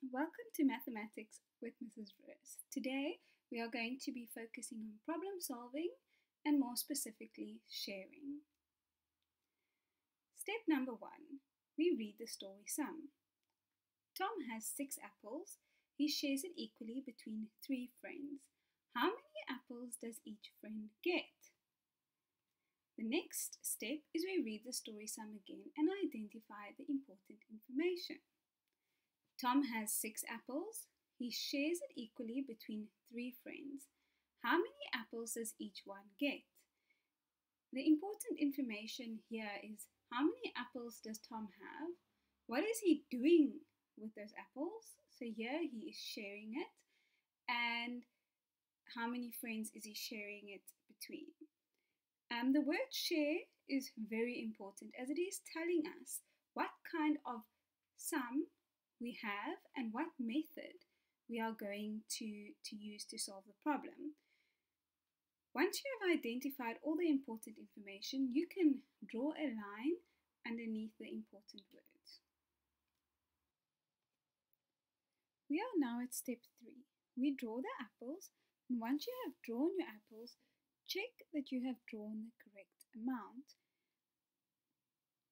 Welcome to Mathematics with Mrs. Roos. Today we are going to be focusing on problem solving and more specifically sharing. Step number one, we read the story sum. Tom has six apples. He shares it equally between three friends. How many apples does each friend get? The next step is we read the story sum again and identify the important information. Tom has six apples. He shares it equally between three friends. How many apples does each one get? The important information here is how many apples does Tom have? What is he doing with those apples? So here he is sharing it. And how many friends is he sharing it between? Um, the word share is very important as it is telling us what kind of sum we have and what method we are going to, to use to solve the problem. Once you have identified all the important information, you can draw a line underneath the important words. We are now at step three. We draw the apples, and once you have drawn your apples, check that you have drawn the correct amount.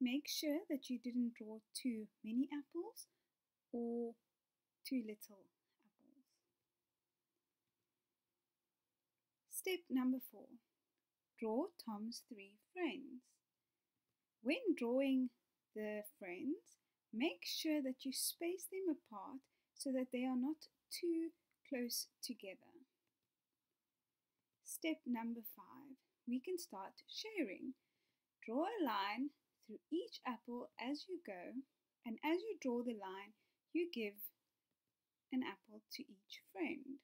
Make sure that you didn't draw too many apples or too little apples. Step number four. Draw Tom's three friends. When drawing the friends, make sure that you space them apart so that they are not too close together. Step number five. We can start sharing. Draw a line through each apple as you go, and as you draw the line, you give an apple to each friend.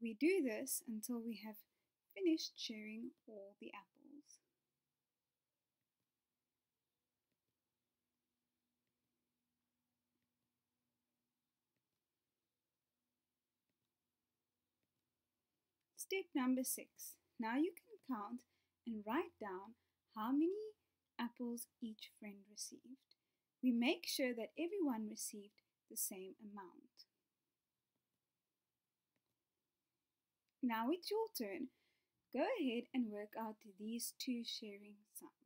We do this until we have finished sharing all the apples. Step number six. Now you can count and write down how many apples each friend received. We make sure that everyone received the same amount. Now it's your turn. Go ahead and work out these two sharing sums.